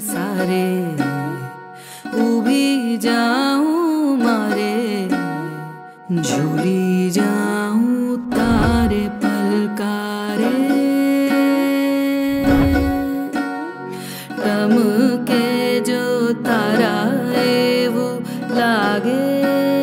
सारे उभी जाऊँ मारे, झूली जाऊँ तारे पलकारे। टम के जो तारा है वो लागे।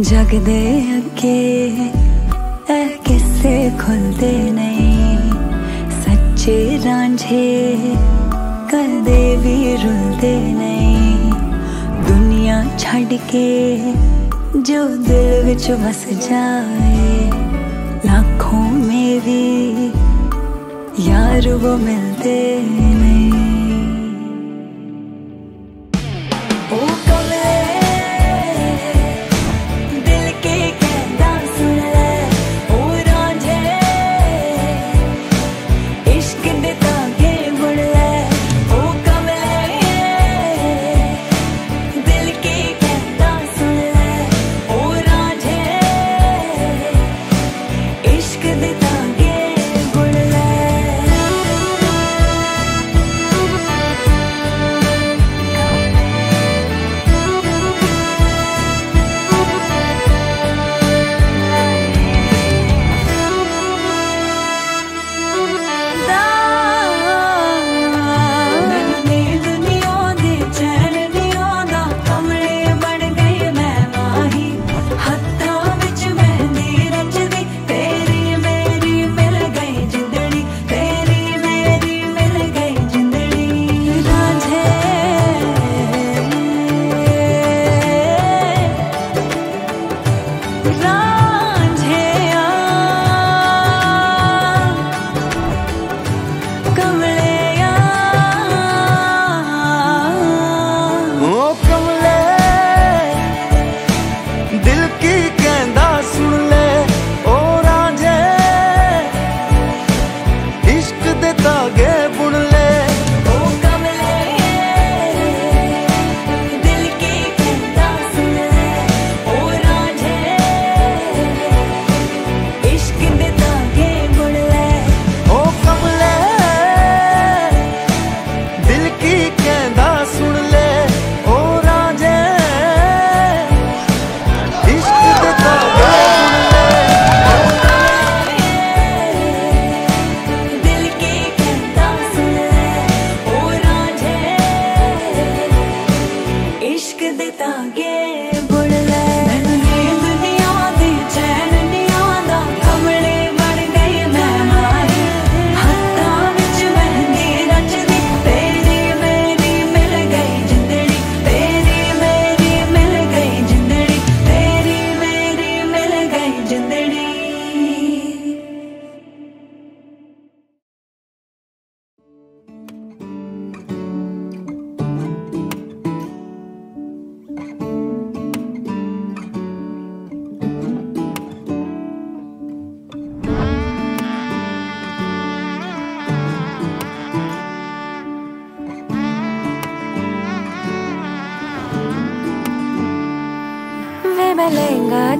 जगदे अके ऐ किस्से खुलते नहीं। सच्चे रांझे कर देवी रुलते नहीं। दुनिया छड़ के जो दिल विच बस जाए, लाखों में भी यार वो मिलते नहीं। surrender.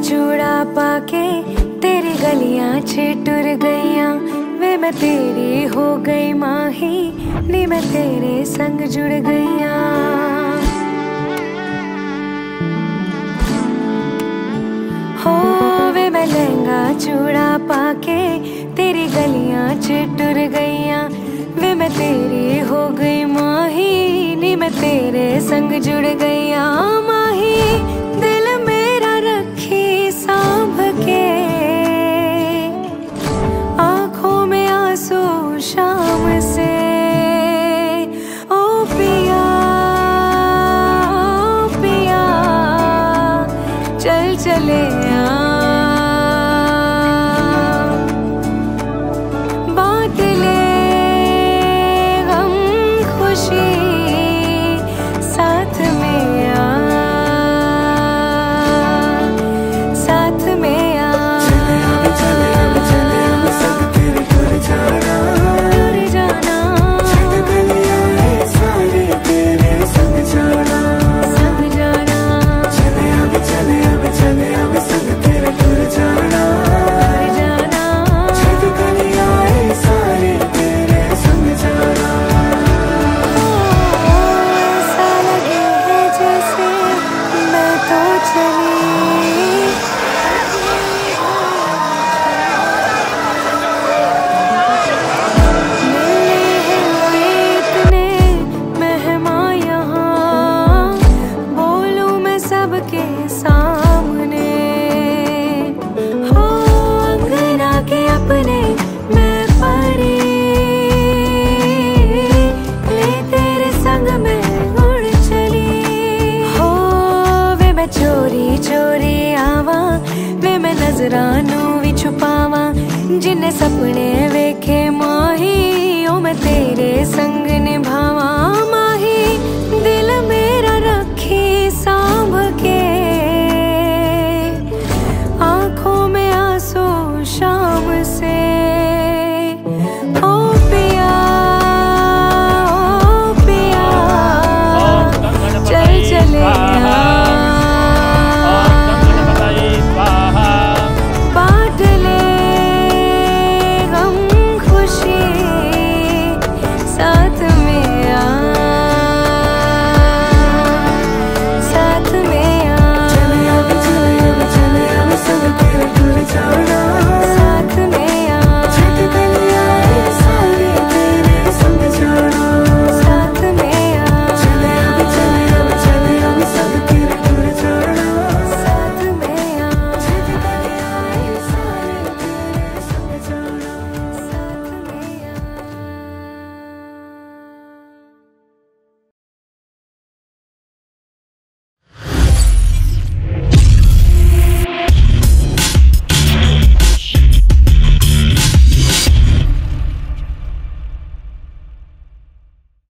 चूड़ा पाके तेरी गलियाँ छ टुर गईया। वे मैं तेरी हो गई माही, नी मैं तेरे संग जुड़ गईया। हो वे मैं लहंगा चूड़ा पाके तेरी गलियाँ च टुर गईया। वे मैं तेरी हो गई माही, नी मैं तेरे संग जुड़ गईया।